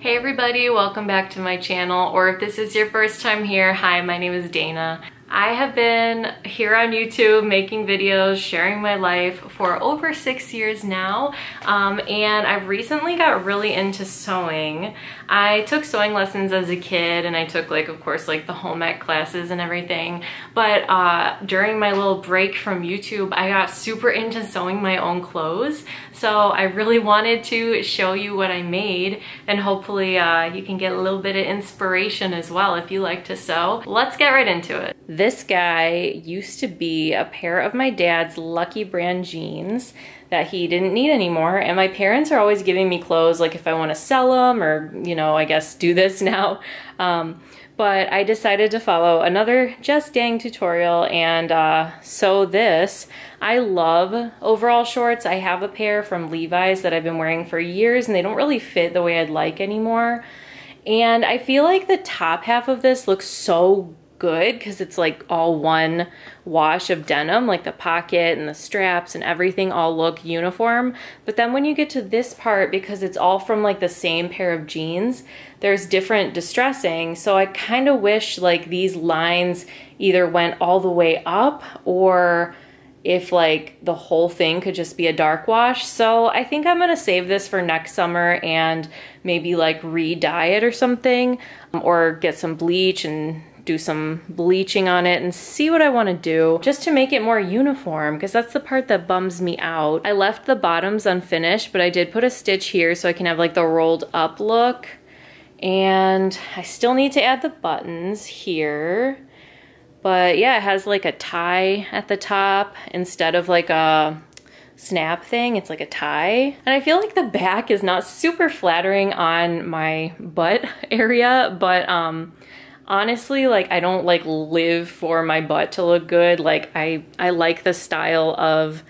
Hey everybody, welcome back to my channel, or if this is your first time here, hi, my name is Dana. I have been here on YouTube making videos, sharing my life for over six years now, um, and I've recently got really into sewing. I took sewing lessons as a kid, and I took like, of course, like the home ec classes and everything, but uh, during my little break from YouTube, I got super into sewing my own clothes, so I really wanted to show you what I made, and hopefully uh, you can get a little bit of inspiration as well if you like to sew. Let's get right into it. This guy used to be a pair of my dad's Lucky Brand jeans that he didn't need anymore. And my parents are always giving me clothes, like if I want to sell them or, you know, I guess do this now. Um, but I decided to follow another Just Dang tutorial and uh, sew this. I love overall shorts. I have a pair from Levi's that I've been wearing for years and they don't really fit the way I'd like anymore. And I feel like the top half of this looks so good because it's like all one wash of denim, like the pocket and the straps and everything all look uniform. But then when you get to this part, because it's all from like the same pair of jeans, there's different distressing. So I kind of wish like these lines either went all the way up or if like the whole thing could just be a dark wash. So I think I'm gonna save this for next summer and maybe like re-dye it or something um, or get some bleach and do some bleaching on it and see what I want to do just to make it more uniform because that's the part that bums me out. I left the bottoms unfinished, but I did put a stitch here so I can have like the rolled up look. And I still need to add the buttons here. But yeah, it has like a tie at the top instead of like a snap thing. It's like a tie. And I feel like the back is not super flattering on my butt area, but um, honestly like I don't like live for my butt to look good. Like I I like the style of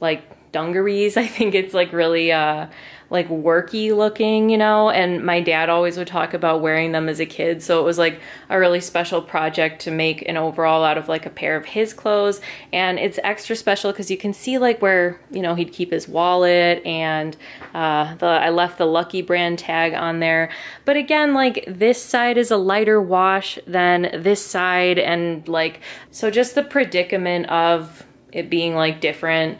like dungarees. I think it's like really uh like worky looking, you know, and my dad always would talk about wearing them as a kid. So it was like a really special project to make an overall out of like a pair of his clothes. And it's extra special because you can see like where, you know, he'd keep his wallet and uh, the I left the Lucky brand tag on there. But again, like this side is a lighter wash than this side. And like, so just the predicament of it being like different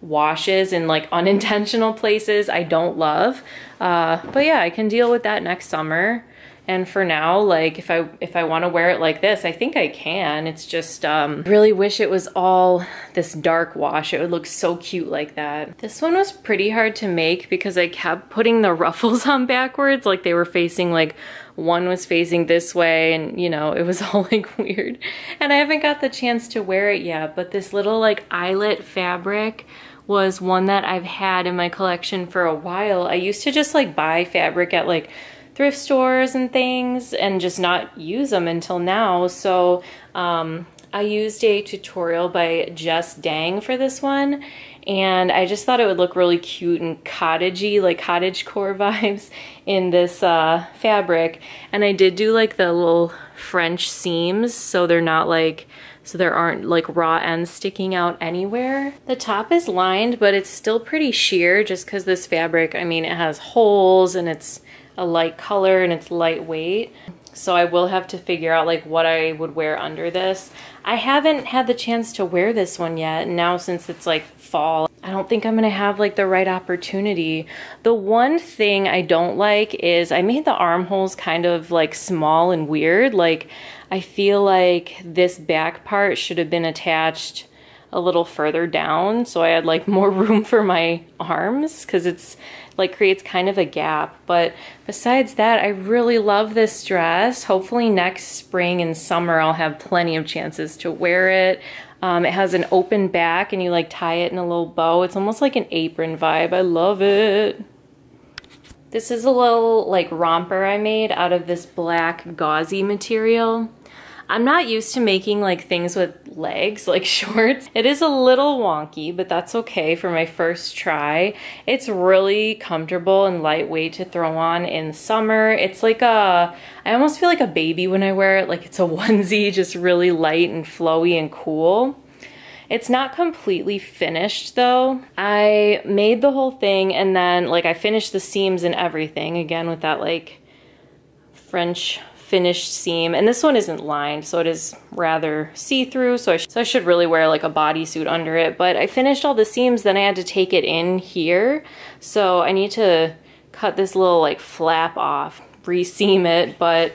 washes in like unintentional places I don't love. Uh, but yeah, I can deal with that next summer. And for now, like if I if I want to wear it like this, I think I can. It's just um, really wish it was all this dark wash. It would look so cute like that. This one was pretty hard to make because I kept putting the ruffles on backwards, like they were facing like one was facing this way and you know, it was all like weird. And I haven't got the chance to wear it yet, but this little like eyelet fabric was one that I've had in my collection for a while. I used to just like buy fabric at like thrift stores and things and just not use them until now. So um, I used a tutorial by Just Dang for this one and I just thought it would look really cute and cottagey, like cottage core vibes in this uh, fabric. And I did do like the little French seams so they're not like so there aren't like raw ends sticking out anywhere. The top is lined, but it's still pretty sheer just because this fabric, I mean, it has holes and it's a light color and it's lightweight. So I will have to figure out like what I would wear under this. I haven't had the chance to wear this one yet. Now since it's like fall, I don't think I'm gonna have like the right opportunity. The one thing I don't like is I made the armholes kind of like small and weird. Like I feel like this back part should have been attached a little further down so I had like more room for my arms because it's like creates kind of a gap. But besides that, I really love this dress. Hopefully next spring and summer I'll have plenty of chances to wear it. Um, it has an open back and you like tie it in a little bow. It's almost like an apron vibe. I love it. This is a little like romper I made out of this black gauzy material. I'm not used to making like things with legs, like shorts. It is a little wonky, but that's okay for my first try. It's really comfortable and lightweight to throw on in summer. It's like a, I almost feel like a baby when I wear it, like it's a onesie, just really light and flowy and cool. It's not completely finished though. I made the whole thing and then like I finished the seams and everything again with that like French finished seam. And this one isn't lined, so it is rather see-through. So, so I should really wear like a bodysuit under it. But I finished all the seams, then I had to take it in here. So I need to cut this little like flap off, reseam it. But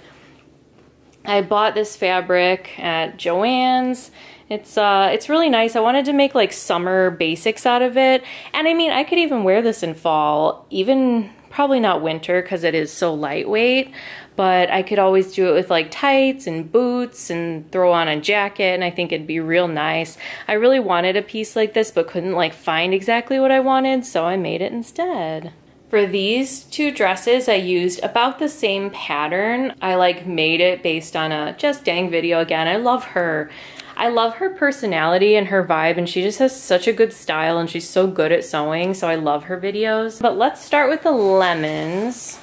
I bought this fabric at Joann's. It's uh, it's really nice. I wanted to make like summer basics out of it. And I mean, I could even wear this in fall, even probably not winter because it is so lightweight but I could always do it with like tights and boots and throw on a jacket and I think it'd be real nice. I really wanted a piece like this but couldn't like find exactly what I wanted so I made it instead. For these two dresses, I used about the same pattern. I like made it based on a Just Dang video again. I love her. I love her personality and her vibe and she just has such a good style and she's so good at sewing so I love her videos. But let's start with the lemons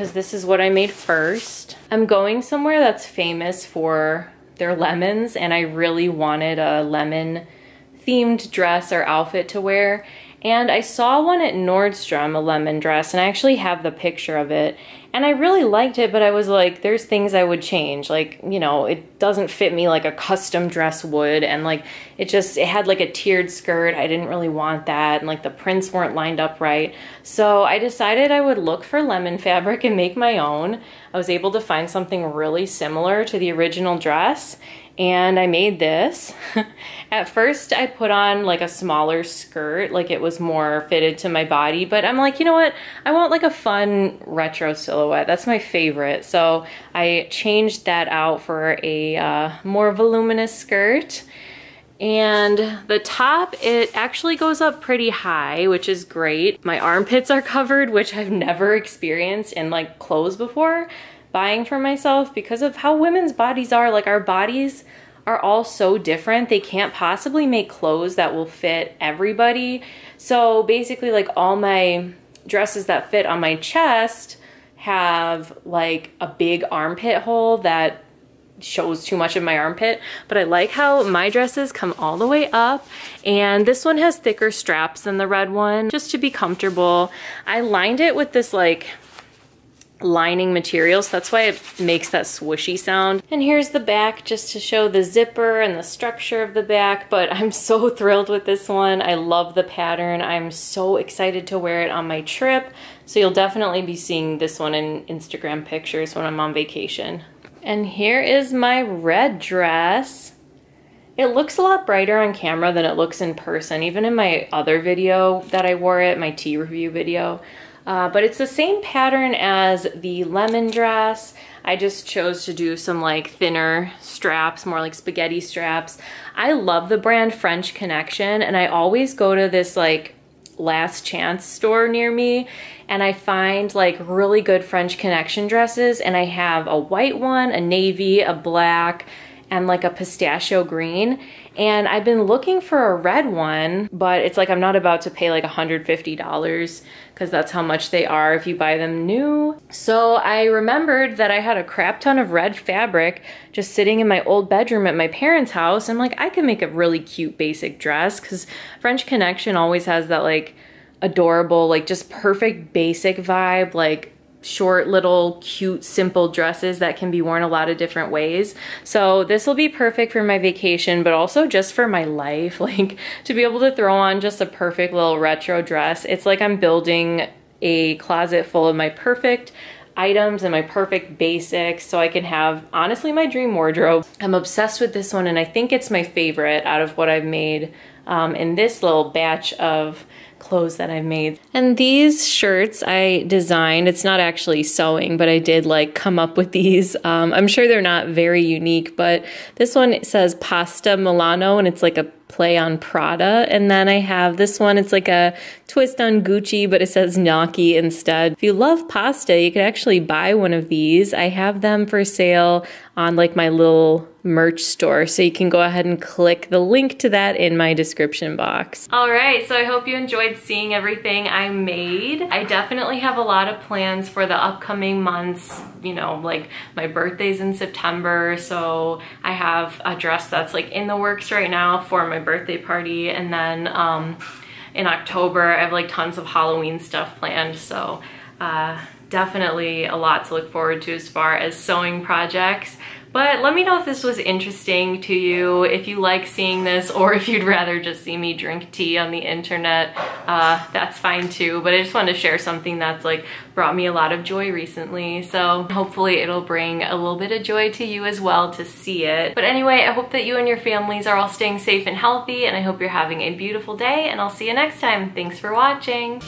because this is what I made first. I'm going somewhere that's famous for their lemons and I really wanted a lemon themed dress or outfit to wear and I saw one at Nordstrom, a lemon dress, and I actually have the picture of it. And I really liked it, but I was like, there's things I would change. Like, you know, it doesn't fit me like a custom dress would. And like, it just, it had like a tiered skirt. I didn't really want that. And like the prints weren't lined up right. So I decided I would look for lemon fabric and make my own. I was able to find something really similar to the original dress and I made this. At first I put on like a smaller skirt, like it was more fitted to my body, but I'm like, you know what? I want like a fun retro silhouette. That's my favorite. So I changed that out for a uh, more voluminous skirt. And the top, it actually goes up pretty high, which is great. My armpits are covered, which I've never experienced in like clothes before buying for myself because of how women's bodies are. Like our bodies are all so different. They can't possibly make clothes that will fit everybody. So basically like all my dresses that fit on my chest have like a big armpit hole that shows too much of my armpit, but I like how my dresses come all the way up and this one has thicker straps than the red one just to be comfortable. I lined it with this like lining material, so that's why it makes that swooshy sound. And here's the back just to show the zipper and the structure of the back, but I'm so thrilled with this one. I love the pattern. I'm so excited to wear it on my trip, so you'll definitely be seeing this one in Instagram pictures when I'm on vacation. And here is my red dress. It looks a lot brighter on camera than it looks in person, even in my other video that I wore it, my tea review video. Uh, but it's the same pattern as the lemon dress. I just chose to do some like thinner straps, more like spaghetti straps. I love the brand French Connection and I always go to this like last chance store near me and I find like really good French Connection dresses and I have a white one, a navy, a black, and like a pistachio green and I've been looking for a red one, but it's like I'm not about to pay like $150 because that's how much they are if you buy them new. So I remembered that I had a crap ton of red fabric just sitting in my old bedroom at my parents' house. I'm like, I can make a really cute basic dress because French Connection always has that like adorable, like just perfect basic vibe, like short little cute simple dresses that can be worn a lot of different ways so this will be perfect for my vacation but also just for my life like to be able to throw on just a perfect little retro dress it's like I'm building a closet full of my perfect items and my perfect basics so I can have honestly my dream wardrobe. I'm obsessed with this one and I think it's my favorite out of what I've made um, in this little batch of clothes that I've made. And these shirts I designed, it's not actually sewing, but I did like come up with these. Um, I'm sure they're not very unique, but this one says Pasta Milano and it's like a play on Prada. And then I have this one, it's like a twist on Gucci, but it says gnocchi instead. If you love pasta, you could actually buy one of these. I have them for sale on like my little merch store. So you can go ahead and click the link to that in my description box. All right, so I hope you enjoyed seeing everything I made. I definitely have a lot of plans for the upcoming months, you know, like my birthday's in September. So I have a dress that's like in the works right now for my birthday party. And then um, in October, I have like tons of Halloween stuff planned. So uh, definitely a lot to look forward to as far as sewing projects. But let me know if this was interesting to you, if you like seeing this, or if you'd rather just see me drink tea on the internet, uh, that's fine too. But I just wanted to share something that's like brought me a lot of joy recently. So hopefully it'll bring a little bit of joy to you as well to see it. But anyway, I hope that you and your families are all staying safe and healthy, and I hope you're having a beautiful day, and I'll see you next time. Thanks for watching.